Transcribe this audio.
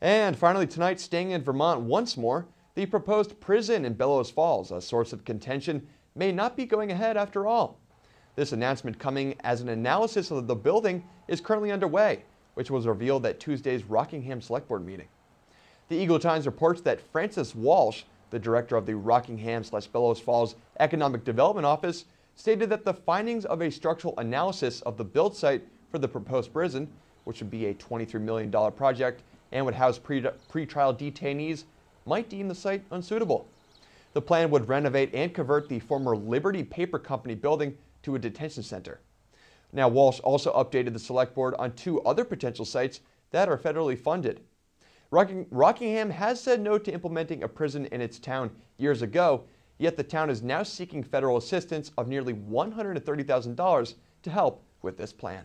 And finally tonight, staying in Vermont once more, the proposed prison in Bellows Falls, a source of contention, may not be going ahead after all. This announcement coming as an analysis of the building is currently underway, which was revealed at Tuesday's Rockingham Select Board meeting. The Eagle Times reports that Francis Walsh, the director of the Rockingham slash Bellows Falls Economic Development Office, stated that the findings of a structural analysis of the build site for the proposed prison, which would be a $23 million project and would house pre- pretrial detainees, might deem the site unsuitable. The plan would renovate and convert the former Liberty Paper Company building to a detention center. Now, Walsh also updated the select board on two other potential sites that are federally funded. Rocking, Rockingham has said no to implementing a prison in its town years ago, yet the town is now seeking federal assistance of nearly $130,000 to help with this plan.